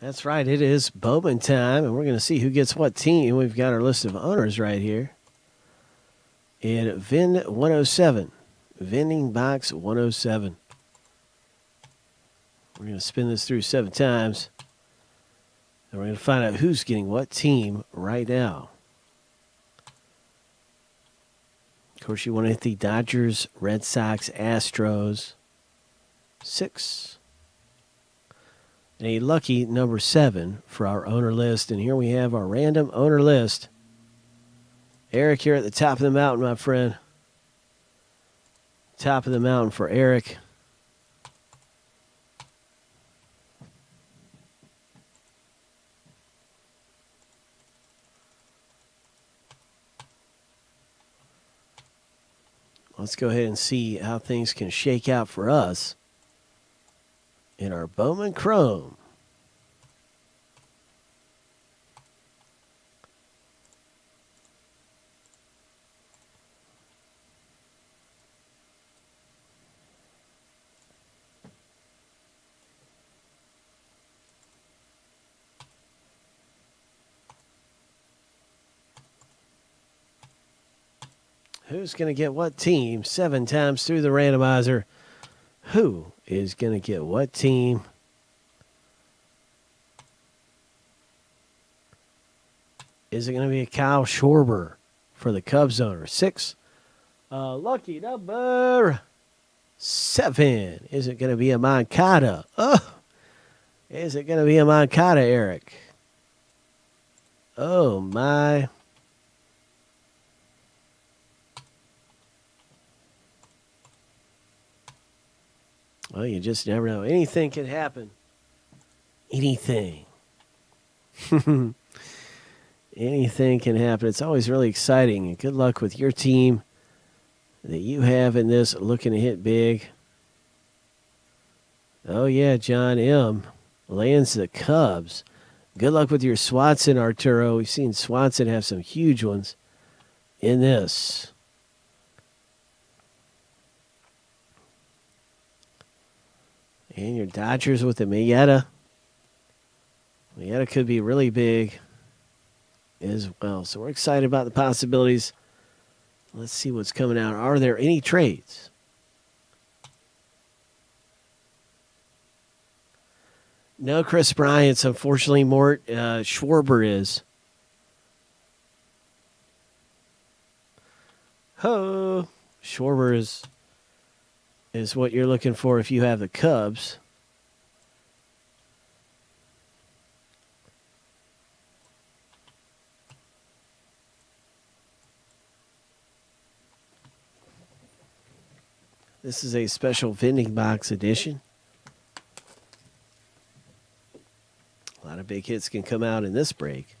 That's right. It is Bowman time, and we're going to see who gets what team. We've got our list of owners right here. In VIN 107, Vending Box 107. We're going to spin this through seven times, and we're going to find out who's getting what team right now. Of course, you want to hit the Dodgers, Red Sox, Astros. Six a lucky number seven for our owner list. And here we have our random owner list. Eric here at the top of the mountain, my friend. Top of the mountain for Eric. Let's go ahead and see how things can shake out for us in our Bowman Chrome. Who's going to get what team seven times through the randomizer? Who is going to get what team? Is it going to be a Kyle Schwarber for the Cubs owner? Six. Uh, lucky number seven. Is it going to be a Moncada? Oh, is it going to be a Moncada, Eric? Oh, my. Well, you just never know. Anything can happen. Anything. Anything can happen. It's always really exciting. And good luck with your team that you have in this looking to hit big. Oh, yeah, John M. lands the Cubs. Good luck with your Swanson, Arturo. We've seen Swanson have some huge ones in this. And your Dodgers with the Maeda. Maeda could be really big as well. So we're excited about the possibilities. Let's see what's coming out. Are there any trades? No, Kris Bryant's. Unfortunately, Mort uh, Schwarber is. Ho! Schwarber is is what you're looking for if you have the Cubs. This is a special vending box edition. A lot of big hits can come out in this break.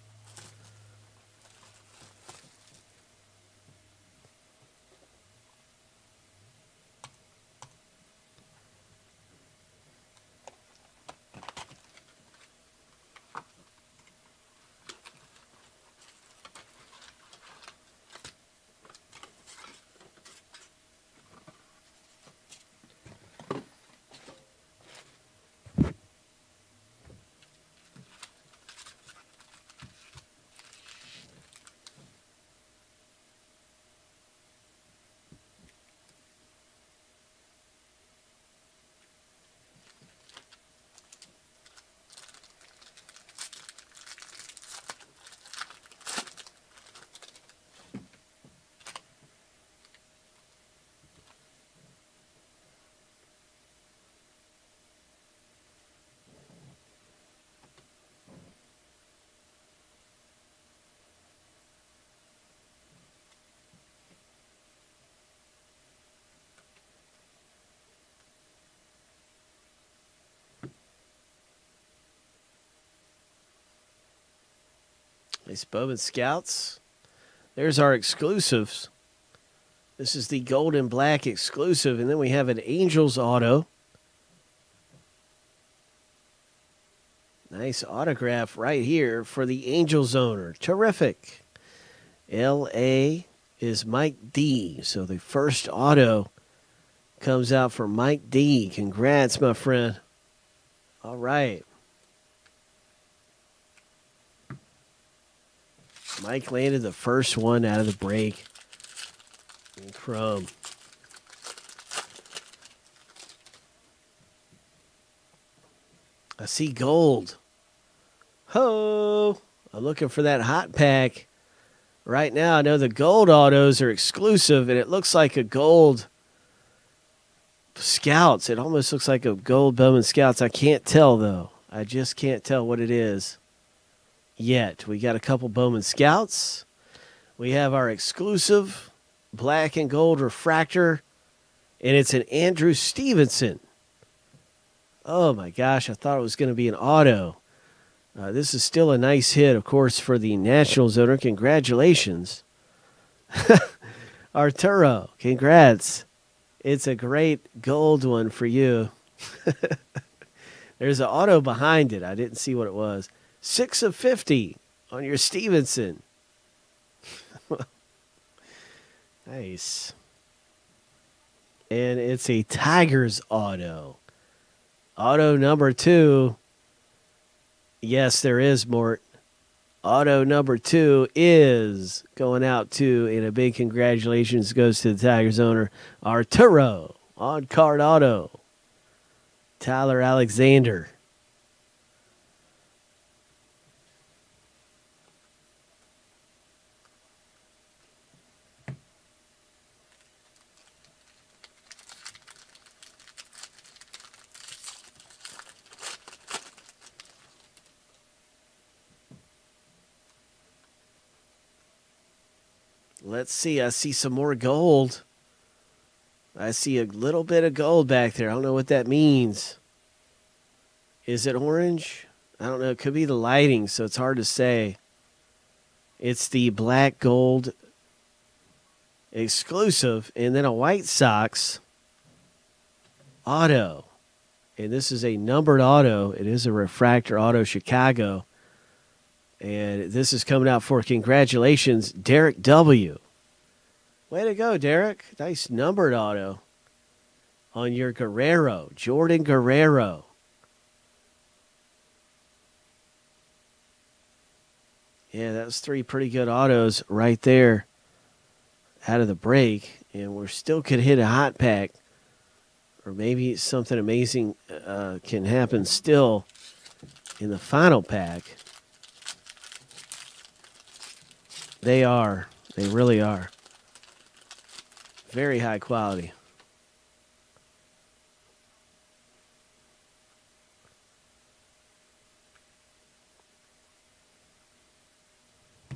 Nice Bowman Scouts. There's our exclusives. This is the gold and black exclusive. And then we have an Angels auto. Nice autograph right here for the Angels owner. Terrific. LA is Mike D. So the first auto comes out for Mike D. Congrats, my friend. All right. Mike landed the first one out of the break. And Chrome. I see gold. Ho! I'm looking for that hot pack. Right now, I know the gold autos are exclusive, and it looks like a gold Scouts. It almost looks like a gold Bowman Scouts. I can't tell, though. I just can't tell what it is yet. We got a couple Bowman Scouts. We have our exclusive black and gold refractor, and it's an Andrew Stevenson. Oh my gosh, I thought it was going to be an auto. Uh, this is still a nice hit, of course, for the Nationals owner. Congratulations. Arturo, congrats. It's a great gold one for you. There's an auto behind it. I didn't see what it was. Six of 50 on your Stevenson. nice. And it's a Tigers auto. Auto number two. Yes, there is, Mort. Auto number two is going out to, and a big congratulations goes to the Tigers owner, Arturo, on card auto. Tyler Alexander. Let's see. I see some more gold. I see a little bit of gold back there. I don't know what that means. Is it orange? I don't know. It could be the lighting, so it's hard to say. It's the black gold exclusive, and then a White Sox auto. And this is a numbered auto. It is a refractor auto Chicago. And this is coming out for congratulations, Derek W. Way to go, Derek. Nice numbered auto on your Guerrero, Jordan Guerrero. Yeah, that's three pretty good autos right there out of the break. And we're still could hit a hot pack. Or maybe something amazing uh, can happen still in the final pack. They are. They really are. Very high quality.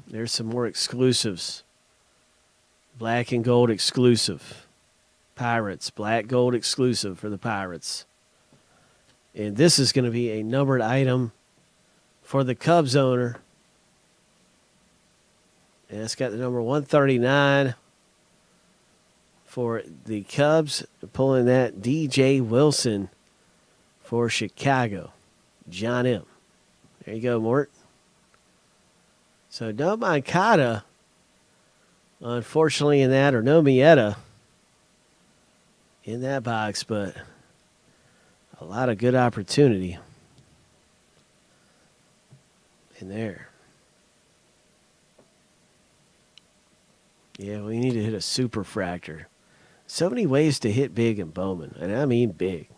There's some more exclusives. Black and gold exclusive. Pirates. Black gold exclusive for the Pirates. And this is going to be a numbered item for the Cubs owner. And it's got the number 139 for the Cubs, pulling that DJ Wilson for Chicago. John M. There you go, Mort. So no Moncada, unfortunately, in that, or no Maeda in that box, but a lot of good opportunity in there. Yeah, we need to hit a superfractor. So many ways to hit big in Bowman, and I mean big.